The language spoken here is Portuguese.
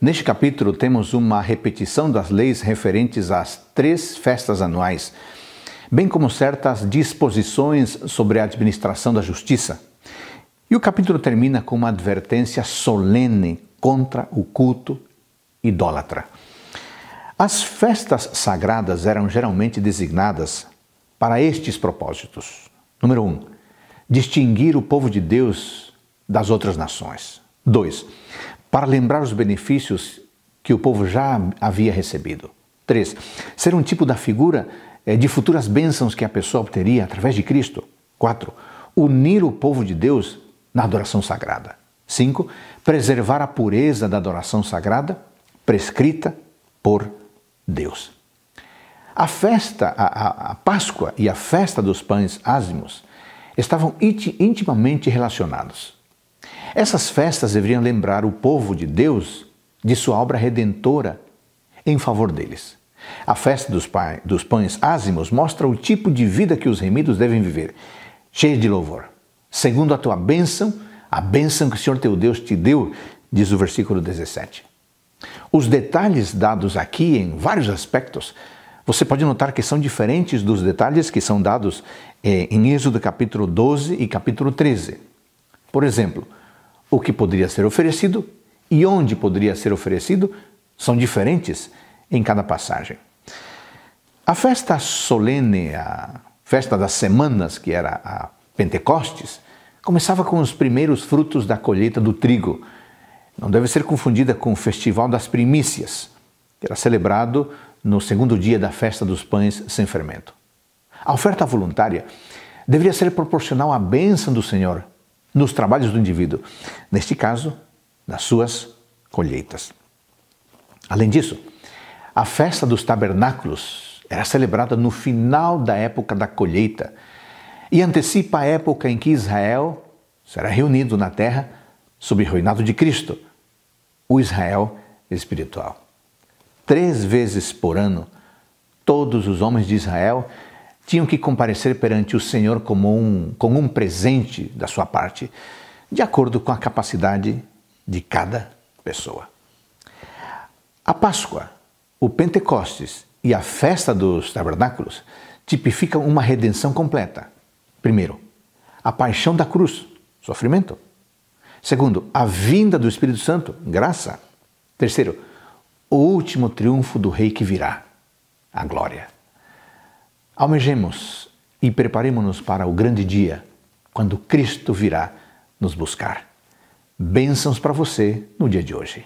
Neste capítulo temos uma repetição das leis referentes às três festas anuais, bem como certas disposições sobre a administração da justiça. E o capítulo termina com uma advertência solene contra o culto idólatra. As festas sagradas eram geralmente designadas para estes propósitos. Número um, distinguir o povo de Deus das outras nações. Dois, para lembrar os benefícios que o povo já havia recebido. 3. Ser um tipo da figura eh, de futuras bênçãos que a pessoa obteria através de Cristo. 4. Unir o povo de Deus na adoração sagrada. 5. Preservar a pureza da adoração sagrada prescrita por Deus. A festa, a, a, a Páscoa e a festa dos pães ázimos estavam intimamente relacionados. Essas festas deveriam lembrar o povo de Deus de sua obra redentora em favor deles. A festa dos, dos pães ázimos mostra o tipo de vida que os remidos devem viver, cheia de louvor. Segundo a tua bênção, a bênção que o Senhor teu Deus te deu, diz o versículo 17. Os detalhes dados aqui em vários aspectos, você pode notar que são diferentes dos detalhes que são dados eh, em Êxodo capítulo 12 e capítulo 13. Por exemplo, o que poderia ser oferecido e onde poderia ser oferecido são diferentes em cada passagem. A festa solene, a festa das semanas, que era a Pentecostes, começava com os primeiros frutos da colheita do trigo. Não deve ser confundida com o Festival das Primícias, que era celebrado no segundo dia da festa dos pães sem fermento. A oferta voluntária deveria ser proporcional à bênção do Senhor nos trabalhos do indivíduo, neste caso, nas suas colheitas. Além disso, a festa dos tabernáculos era celebrada no final da época da colheita e antecipa a época em que Israel será reunido na terra sob o reinado de Cristo, o Israel espiritual. Três vezes por ano, todos os homens de Israel tinham que comparecer perante o Senhor como um, como um presente da sua parte, de acordo com a capacidade de cada pessoa. A Páscoa, o Pentecostes e a festa dos tabernáculos tipificam uma redenção completa. Primeiro, a paixão da cruz, sofrimento. Segundo, a vinda do Espírito Santo, graça. Terceiro, o último triunfo do Rei que virá, a glória. Almejemos e preparemos-nos para o grande dia, quando Cristo virá nos buscar. Bênçãos para você no dia de hoje.